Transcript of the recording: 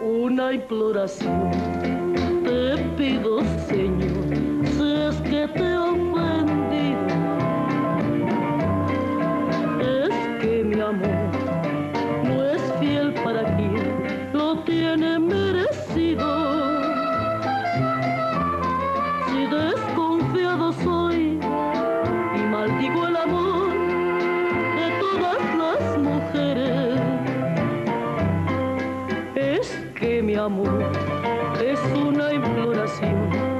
Una imploración te pido, Señor amor no es fiel para quien lo tiene merecido. Si desconfiado soy y maldigo el amor de todas las mujeres, es que mi amor es una imploración